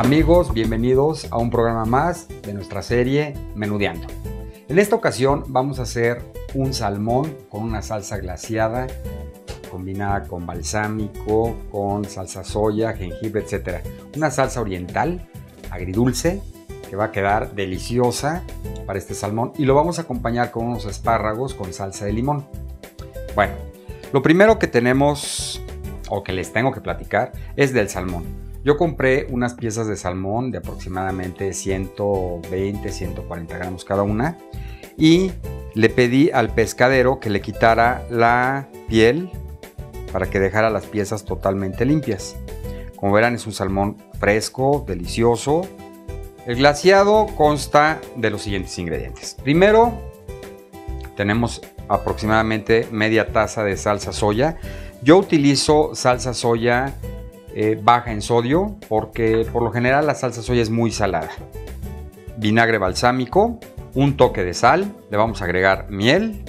Amigos, bienvenidos a un programa más de nuestra serie Menudeando. En esta ocasión vamos a hacer un salmón con una salsa glaciada combinada con balsámico, con salsa soya, jengibre, etc. Una salsa oriental, agridulce, que va a quedar deliciosa para este salmón y lo vamos a acompañar con unos espárragos con salsa de limón. Bueno, lo primero que tenemos o que les tengo que platicar es del salmón. Yo compré unas piezas de salmón de aproximadamente 120, 140 gramos cada una y le pedí al pescadero que le quitara la piel para que dejara las piezas totalmente limpias. Como verán es un salmón fresco, delicioso. El glaciado consta de los siguientes ingredientes. Primero tenemos aproximadamente media taza de salsa soya. Yo utilizo salsa soya eh, baja en sodio porque por lo general la salsa soya es muy salada. Vinagre balsámico, un toque de sal, le vamos a agregar miel.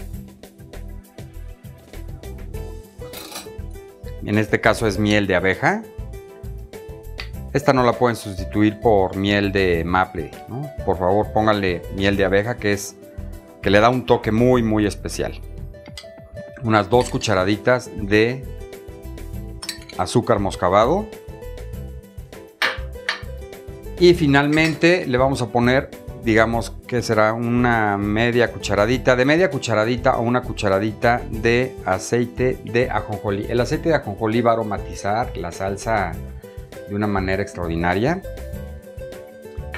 En este caso es miel de abeja. Esta no la pueden sustituir por miel de maple, Por favor, pónganle miel de abeja que es que le da un toque muy muy especial. Unas dos cucharaditas de azúcar moscabado. Y finalmente le vamos a poner, digamos que será una media cucharadita, de media cucharadita o una cucharadita de aceite de ajonjolí. El aceite de ajonjolí va a aromatizar la salsa de una manera extraordinaria.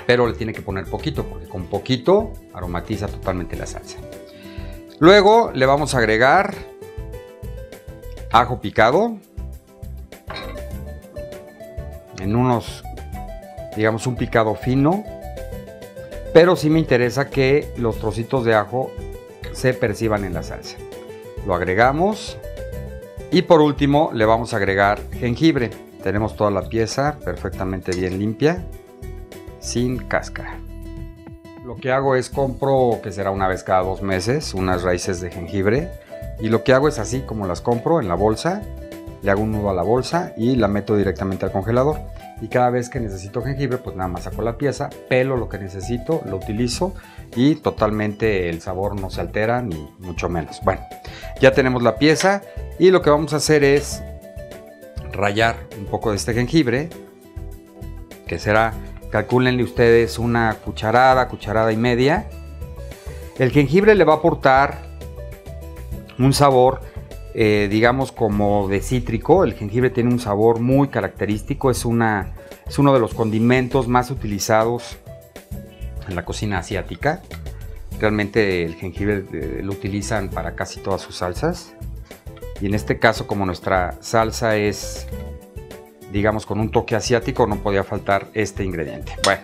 Pero le tiene que poner poquito, porque con poquito aromatiza totalmente la salsa. Luego le vamos a agregar ajo picado, en unos, digamos, un picado fino. Pero sí me interesa que los trocitos de ajo se perciban en la salsa. Lo agregamos. Y por último le vamos a agregar jengibre. Tenemos toda la pieza perfectamente bien limpia, sin cáscara. Lo que hago es compro, que será una vez cada dos meses, unas raíces de jengibre. Y lo que hago es así como las compro en la bolsa le hago un nudo a la bolsa y la meto directamente al congelador. Y cada vez que necesito jengibre, pues nada más saco la pieza, pelo lo que necesito, lo utilizo y totalmente el sabor no se altera ni mucho menos. Bueno, ya tenemos la pieza y lo que vamos a hacer es rayar un poco de este jengibre, que será, calculenle ustedes una cucharada, cucharada y media. El jengibre le va a aportar un sabor eh, digamos como de cítrico. El jengibre tiene un sabor muy característico, es, una, es uno de los condimentos más utilizados en la cocina asiática. Realmente el jengibre eh, lo utilizan para casi todas sus salsas. Y en este caso, como nuestra salsa es, digamos, con un toque asiático, no podía faltar este ingrediente. Bueno,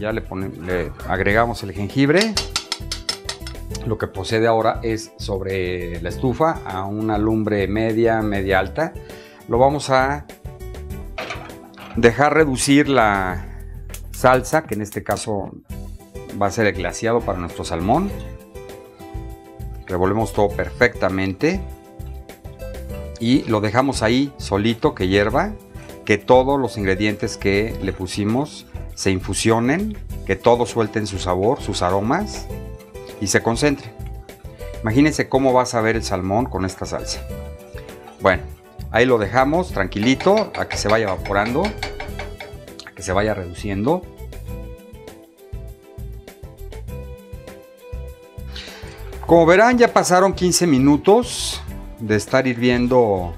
ya le, le agregamos el jengibre lo que procede ahora es sobre la estufa a una lumbre media, media alta. Lo vamos a dejar reducir la salsa, que en este caso va a ser el glaciado para nuestro salmón. Revolvemos todo perfectamente y lo dejamos ahí solito que hierva, que todos los ingredientes que le pusimos se infusionen, que todos suelten su sabor, sus aromas y se concentre. Imagínense cómo vas a ver el salmón con esta salsa. Bueno, ahí lo dejamos tranquilito a que se vaya evaporando, a que se vaya reduciendo. Como verán ya pasaron 15 minutos de estar hirviendo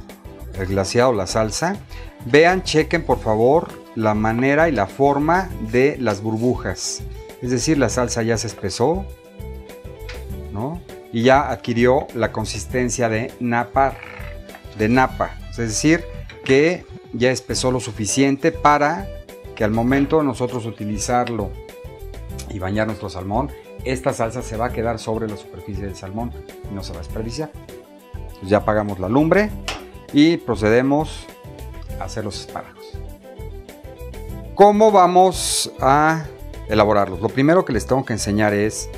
el glaciado, la salsa. Vean, chequen por favor la manera y la forma de las burbujas. Es decir, la salsa ya se espesó, y ya adquirió la consistencia de napar, de napa. Es decir, que ya espesó lo suficiente para que al momento nosotros utilizarlo y bañar nuestro salmón, esta salsa se va a quedar sobre la superficie del salmón y no se va a desperdiciar. ya apagamos la lumbre y procedemos a hacer los espárragos. ¿Cómo vamos a elaborarlos? Lo primero que les tengo que enseñar es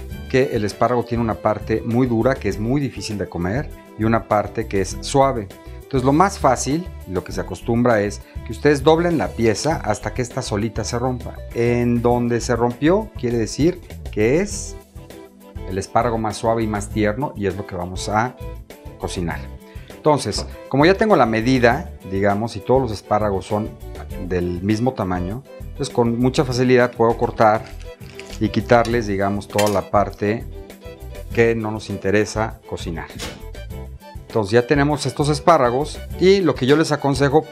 el espárrago tiene una parte muy dura que es muy difícil de comer y una parte que es suave. Entonces lo más fácil, lo que se acostumbra es que ustedes doblen la pieza hasta que esta solita se rompa. En donde se rompió quiere decir que es el espárrago más suave y más tierno y es lo que vamos a cocinar. Entonces, como ya tengo la medida, digamos, y todos los espárragos son del mismo tamaño, entonces con mucha facilidad puedo cortar y quitarles, digamos, toda la parte que no nos interesa cocinar. Entonces ya tenemos estos espárragos y lo que yo les aconsejo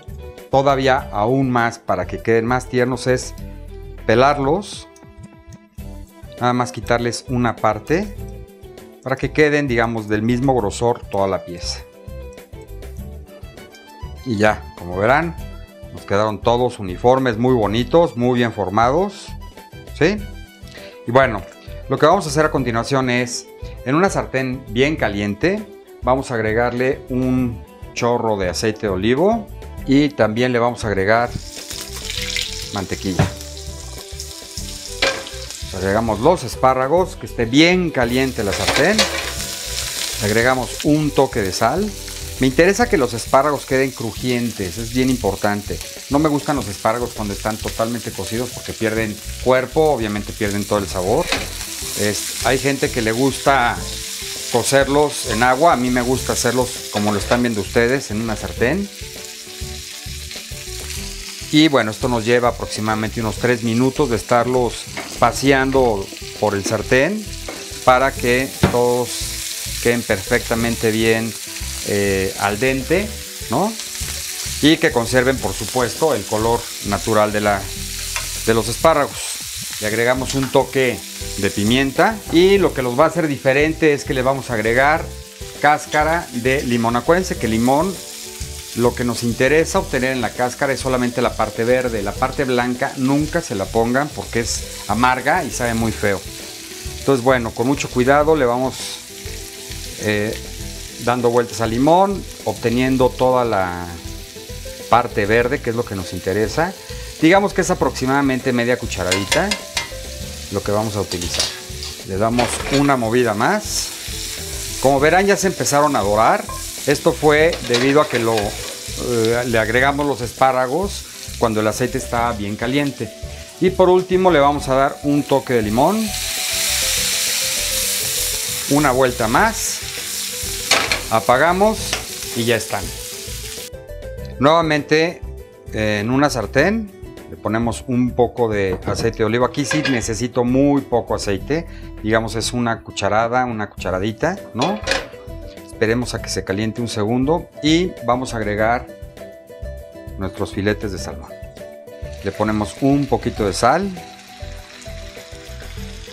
todavía aún más para que queden más tiernos es pelarlos, nada más quitarles una parte para que queden, digamos, del mismo grosor toda la pieza. Y ya, como verán, nos quedaron todos uniformes muy bonitos, muy bien formados. ¿Sí? Y bueno, lo que vamos a hacer a continuación es, en una sartén bien caliente, vamos a agregarle un chorro de aceite de olivo y también le vamos a agregar mantequilla. Agregamos los espárragos, que esté bien caliente la sartén. agregamos un toque de sal me interesa que los espárragos queden crujientes, es bien importante. No me gustan los espárragos cuando están totalmente cocidos porque pierden cuerpo, obviamente pierden todo el sabor. hay gente que le gusta cocerlos en agua, a mí me gusta hacerlos como lo están viendo ustedes en una sartén. Y bueno, esto nos lleva aproximadamente unos 3 minutos de estarlos paseando por el sartén para que todos queden perfectamente bien eh, al dente, ¿no? Y que conserven, por supuesto, el color natural de, la, de los espárragos. Le agregamos un toque de pimienta y lo que los va a hacer diferente es que le vamos a agregar cáscara de limón. Acuérdense que limón lo que nos interesa obtener en la cáscara es solamente la parte verde. La parte blanca nunca se la pongan porque es amarga y sabe muy feo. Entonces, bueno, con mucho cuidado le vamos eh, dando vueltas al limón, obteniendo toda la parte verde, que es lo que nos interesa. Digamos que es aproximadamente media cucharadita lo que vamos a utilizar. Le damos una movida más. Como verán ya se empezaron a dorar. Esto fue debido a que lo, eh, le agregamos los espárragos cuando el aceite está bien caliente. Y por último le vamos a dar un toque de limón. Una vuelta más apagamos y ya están. Nuevamente en una sartén le ponemos un poco de aceite de oliva. Aquí sí necesito muy poco aceite, digamos es una cucharada, una cucharadita, ¿no? Esperemos a que se caliente un segundo y vamos a agregar nuestros filetes de salmón. Le ponemos un poquito de sal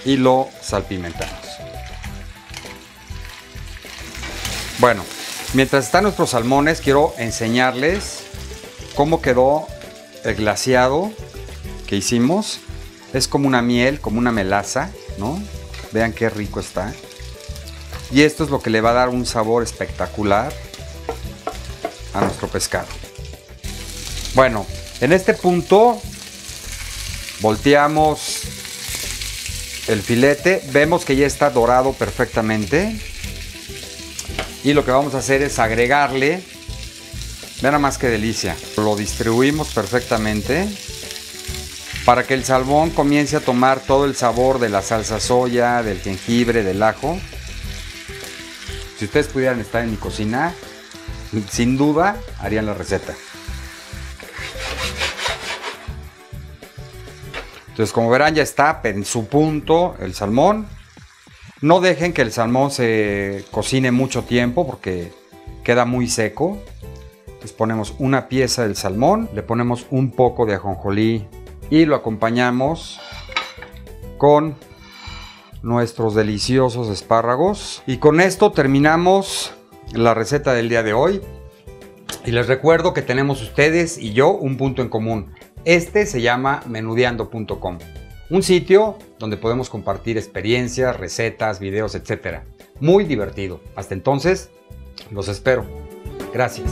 y lo salpimentamos. Bueno, mientras están nuestros salmones, quiero enseñarles cómo quedó el glaciado que hicimos. Es como una miel, como una melaza, ¿no? Vean qué rico está. Y esto es lo que le va a dar un sabor espectacular a nuestro pescado. Bueno, en este punto volteamos el filete, vemos que ya está dorado perfectamente y lo que vamos a hacer es agregarle, vean más que delicia, lo distribuimos perfectamente para que el salmón comience a tomar todo el sabor de la salsa soya, del jengibre, del ajo. Si ustedes pudieran estar en mi cocina, sin duda harían la receta. Entonces, como verán, ya está en su punto el salmón. No dejen que el salmón se cocine mucho tiempo porque queda muy seco. Les ponemos una pieza del salmón, le ponemos un poco de ajonjolí y lo acompañamos con nuestros deliciosos espárragos. Y con esto terminamos la receta del día de hoy. Y les recuerdo que tenemos ustedes y yo un punto en común. Este se llama menudeando.com. Un sitio donde podemos compartir experiencias, recetas, videos, etc. Muy divertido. Hasta entonces, los espero. Gracias.